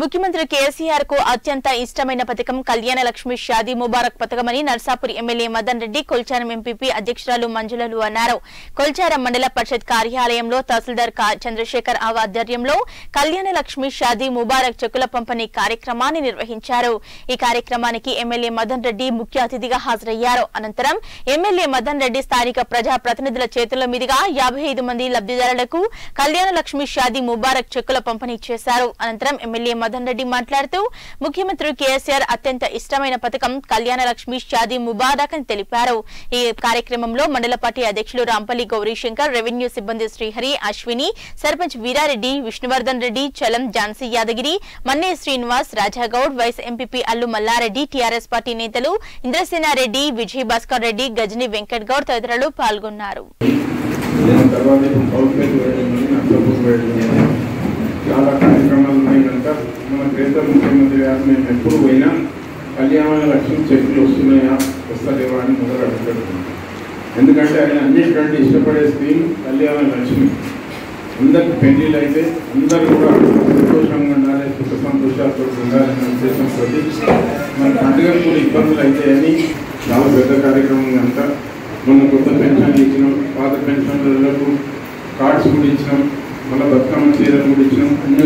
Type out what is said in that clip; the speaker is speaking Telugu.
ముఖ్యమంత్రి కేసీఆర్కు అత్యంత ఇష్టమైన పథకం కళ్యాణ లక్ష్మి షాదీ ముబారక్ పథకమని నర్సాపూర్ ఎమ్మెల్యే మదన్ రెడ్డి కొల్చారం ఎంపీపీ అధ్యక్షురాలు మంజులలు అన్నారు. కొల్చారం మండల పరిషత్ కార్యాలయంలో తహసీల్దార్ చంద్రశేఖర్ ఆధ్వర్యంలో కళ్యాణ లక్ష్మి షాదీ ముబారక్ చెక్కుల పంపిణీ కార్యక్రమాన్ని నిర్వహించారు. ఈ కార్యక్రమానికి ఎమ్మెల్యే మదన్ రెడ్డి ముఖ్య అతిథిగా హాజరయ్యారు. అనంతరం ఎమ్మెల్యే మదన్ రెడ్డి స్థానిక ప్రజా ప్రతినిధుల చేతుల మీదుగా యాభై ఐదు మంది లబ్ధిదారులకు కళ్యాణ లక్ష్మి షాదీ ముబారక్ చెక్కుల పంపిణీ చేశారు. అనంతరం ఎమ్మెల్యే మదన్ రెడ్డి మాట్లాడుతూ ముఖ్యమంత్రి కేసీఆర్ అత్యంత ఇష్టమైన పథకం కళ్యాణ లక్ష్మి షాదీ ముబారక్ అని తెలిపారు. ఈ కార్యక్రమంలో మండల పార్టీ అధ్యక్షులు రాంపల్లి గౌరీశంకర్ రెవెన్యూ సిబ్బంది Srihari Ashwini sarpanch Veerareddy Vishnuvardhan Reddy Chalam Jhansi Yadagiri Manne Srinivas Rajagoud vice MPP Allu Mallareddy TRS party నేతలు ఇంద్రసేనారెడ్డి విజయ్ భాస్కర్ రెడ్డి గజని వెంకట్ గౌడ్ తదితరులు పాల్గొన్నారు. చాలా ప్రేత ముఖ్యమంత్రి గారు మేము ఎప్పుడు పోయినా కళ్యాణ లక్ష్మి చెట్లు వస్తున్నాయా? వస్తలేవా అని మొదలు అడుగుతాడు. ఎందుకంటే ఆయన అన్నిటికంటే ఇష్టపడే స్కీమ్ కళ్యాణ లక్ష్మి. అందరికి పెళ్ళిలు అయితే అందరూ కూడా సంతోషంగా ఉండాలి సుఖ సంతోషాలతో ఉండాలనే ఉద్దేశంతో మన పండుగలు కూడా ఇబ్బందులు అవుతాయని చాలా పెద్ద కార్యక్రమం అంతా. మొన్న కొత్త పెన్షన్లు ఇచ్చినాం పాత పెన్షన్లకు కార్డ్స్ కూడా ఇచ్చినాం మళ్ళీ బతుకమ్మ చీరలు కూడా ఇచ్చినాం. అన్ని